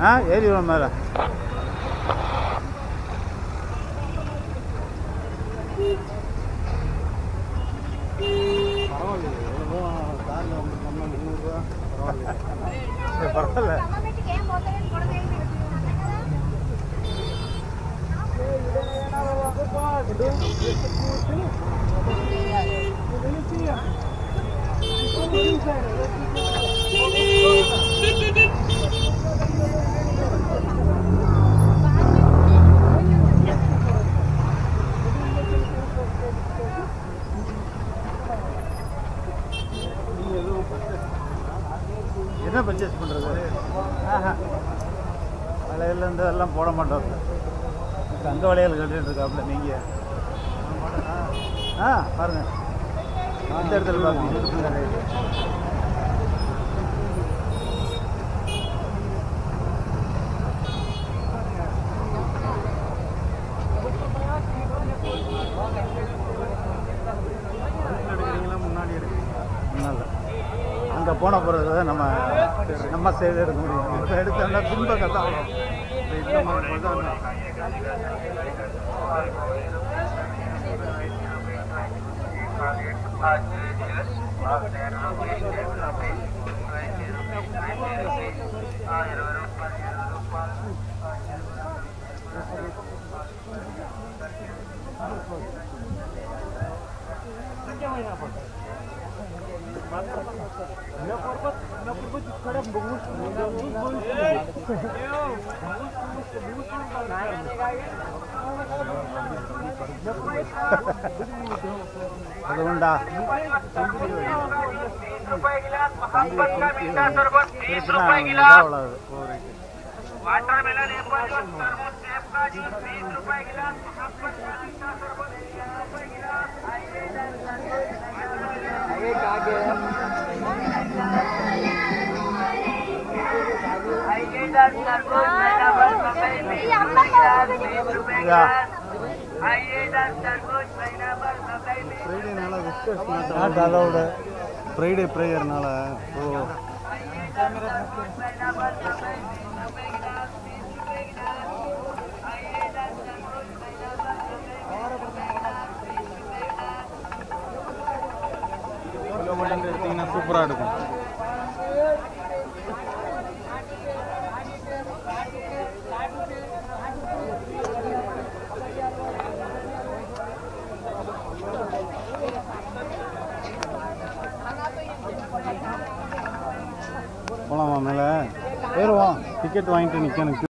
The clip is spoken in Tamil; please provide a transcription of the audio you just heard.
ஆ ஏறி வரும் மேலே சரி, என்ன பர்ச்சேஸ் பண்ணுறது ஆஹா. வளையல் இந்த எல்லாம் போட மாட்டோம். தங்க வளையல் கட்டிட்டு இருக்காப்புல நீங்கள் ஆ பாருங்க. அந்த இடத்துல பாருங்க. அங்கே போன பிறகு தான் நம்ம நம்ம செய்து எடுக்க முடியும். இப்போ எடுத்தோம்னா துன்ப கதை ஆயிரம் गुंडा। वाटर मेलन एप्पल जूस तरबूज सेब का जूस बीस रुपए गिलास मोहब्बत का मीठा शरबत रुपए गिलास। आइए அது உண்டா ஃப்ரைடேனால நாட் அலௌடு ஃப்ரைடே ப்ரேயர்னால ஓ மட்டும் எடுத்தீங்கன்னா சூப்பராக இருக்கும். போலாமா மேலே? போயிடுவோம் டிக்கெட் வாங்கிட்டு நிற்க எனக்கு